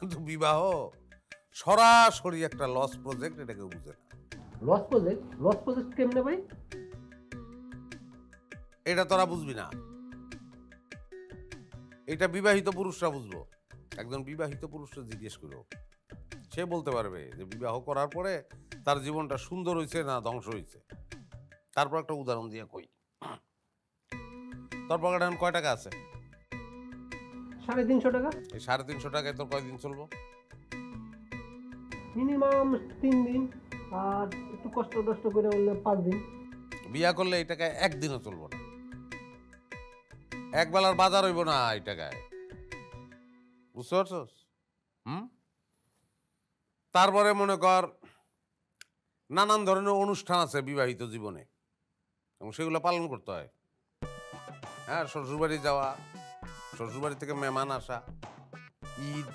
কিন্তু বিবাহ সরাসরি একটা লস প্রজেক্ট এটাকে বুঝে না। লস প্রজেক্ট লস প্রজেক্ট কেমনে ভাই? এটা তোরা বুঝবি না। এটা বিবাহিত পুরুষরা বুঝব। একজন বিবাহিত পুরুষরা জিজ্ঞেস করো। সে বলতে পারবে যে বিবাহ করার পরে তার জীবনটা সুন্দর হয়েছে না ধ্বংস হয়েছে। তারপর একটা উদাহরণ দিয়ে কই। তোর পকেটে এখন কয় টাকা আছে? সাড়ে তিনশো টাকা? এই সাড়ে তিনশো টাকায় তোর কয়দিন চলবো? মিনিমাম তিন দিন আর একটু কষ্ট টষ্ট করে বললে পাঁচ দিন। বিয়া করলে এই টাকায় একদিনও চলবো না। এক বেলার বাজার হইব না এই টাকায়। বুঝতে পারছস? হুম? তারপরে মনে কর নানান ধরনের অনুষ্ঠান আছে বিবাহিত জীবনে। এবং সেগুলো পালন করতে হয়। হ্যাঁ শ্বশুরবাড়ি যাওয়া শ্বশুরবাড়ি থেকে মেহমান আসা ঈদ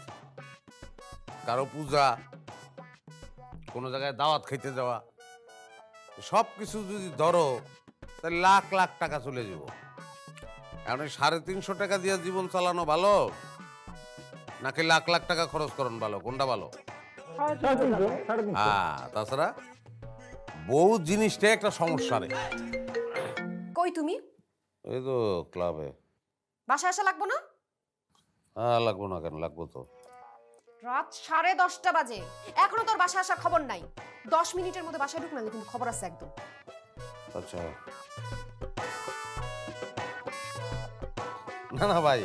কারও পূজা কোনো জায়গায় দাওয়াত খাইতে যাওয়া সব কিছু যদি ধরো তাহলে লাখ লাখ টাকা চলে যাব। এখন সাড়ে তিনশো টাকা দিয়ে জীবন চালানো ভালো? নাকি লাখ লাখ টাকা খরচ করেন ভালো? কোনটা ভালো? হ্যাঁ তাছাড়া বউ জিনিসটা একটা সমস্যা রে। কই তুমি? এই তো ক্লাবে। বাসায় আসা লাগবো না? হ্যাঁ লাগবো না কেন? লাগবো তো। রাত সাড়ে দশটা বাজে। এখনও তোর বাসায় আসার খবর নাই। দশ মিনিটের মধ্যে বাসায় ঢুক না কিন্তু খবর আছে একদম। আচ্ছা। না না ভাই।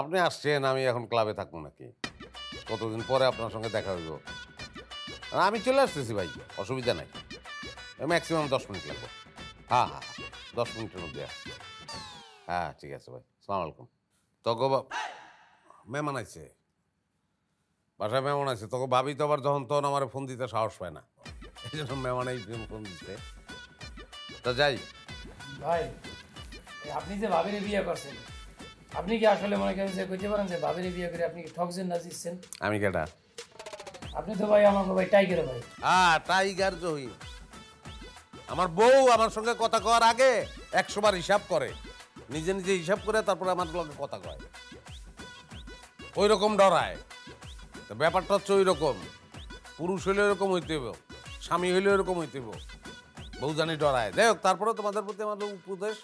আপনি আসছেন আমি এখন ক্লাবে থাকব নাকি? কতদিন পরে আপনার সঙ্গে দেখা হইব? আমি চলে আসতেছি ভাই। অসুবিধা নাই। ম্যাক্সিমাম দশ মিনিট লাগবে। হ্যাঁ হ্যাঁ হ্যাঁ, দশ মিনিটের মধ্যে আসছি। হ্যাঁ ঠিক আছে ভাই। সালাম আলাইকুম। তগো মেহমান আইছে। বাসায় মেহমান আছে তোকে ভাবি তো আবার যখন তখন আমার ফোন দিতে সাহস পায় না। এই জন্য মেহমানেই ফোন দিতে তা যাই। ভাই আপনি যে ভাবিরে বিয়ে করছেন আপনি কি আসলে মনে করেন যে কইতে পারেন যে ভাবিরে বিয়ে করে আপনি কি ঠকছেন না জিতছেন আমি কেটা আপনি তো ভাই আমাকে ভাই টাইগার ভাই। হ্যাঁ টাইগার জহি আমার বউ আমার সঙ্গে কথা কওয়ার আগে একশো বার হিসাব করে। নিজে নিজে হিসাব করে তারপরে আমার লগে কথা কয়। ওই রকম ডরায়। তো ব্যাপারটা হচ্ছে ওই রকম পুরুষ হইলে এরকম হইতে হইব স্বামী হইলে এরকম হইতে হইব। বউ জানি ডরায়। যাই হোক তারপরে তোমাদের প্রতি আমার উপদেশ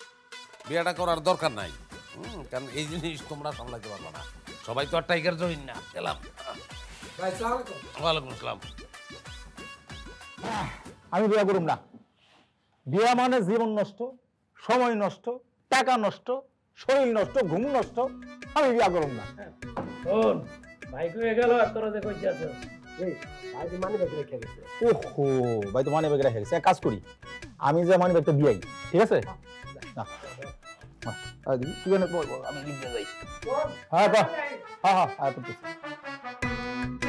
বিয়েটা করার দরকার নাই। হুম, কারণ এই জিনিস তোমরা সামলাতে পারবে না। সবাই তো আর টাইগার জহিন না। গেলাম ওয়ালাইকুম আসসালাম। আমি বিয়া করুম না। বিয়া মানে জীবন নষ্ট সময় নষ্ট টাকা নষ্ট শরীর নষ্ট ঘুম নষ্ট আমি বিয়া করুম না। শোন ভাই কয়ে গেল আর তোরা যে কইতে আছো। এই ভাই যে ব্যাগ রেখে গেছে। ওহো ভাই তো মানি ব্যাগ রেখে এক কাজ করি আমি যে মানি ব্যাগটা বিয়াই ঠিক আছে? না আমি লিখতে যাই। হ্যাঁ বাহ, হ্যাঁ হ্যাঁ হ্যাঁ করতেছি।